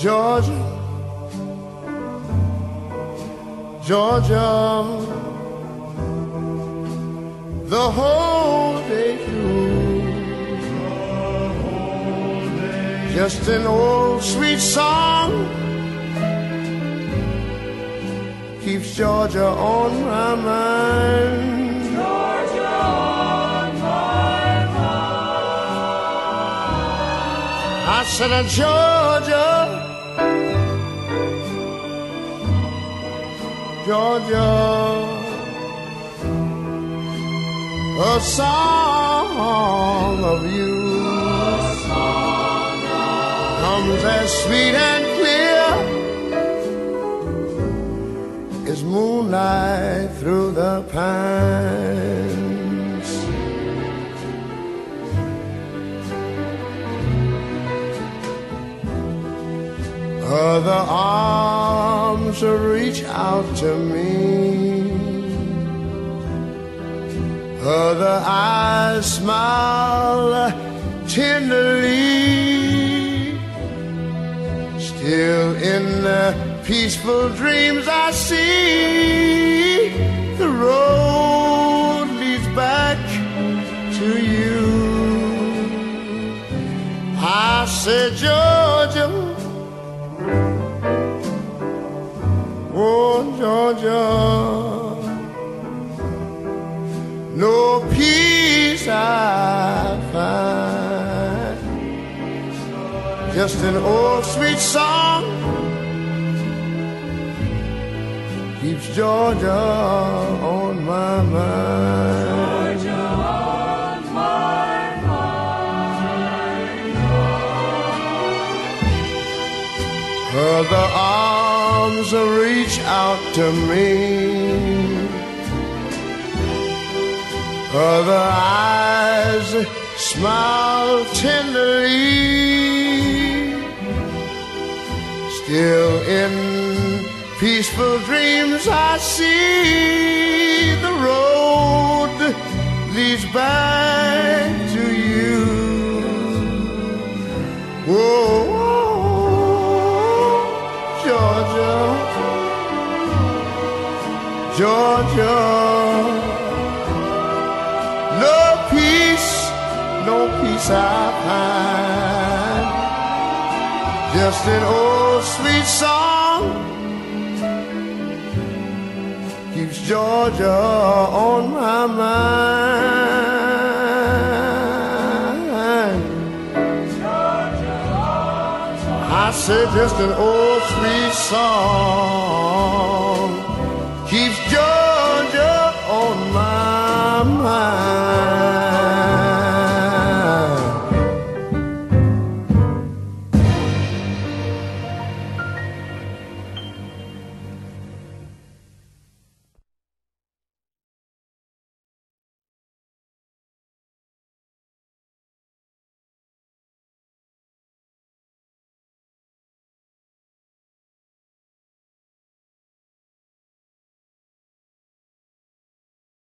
Georgia, Georgia, the whole day through. Just an old sweet song keeps Georgia on my mind. Georgia on my mind. I said, Georgia, Georgia, a song of you comes as sweet and clear as moonlight through the pines. Other arms reach out to me. Other eyes smile tenderly. Still in the peaceful dreams I see the road leads back to you. I said, Georgia, oh Georgia, no peace I find, just an old sweet song keeps Georgia on my mind. Georgia on my mind. Other arms reach out to me. Other eyes smile tenderly. Still in peaceful dreams I see Georgia, no peace, no peace I find. Just an old sweet song keeps Georgia on my mind. I said just an old sweet song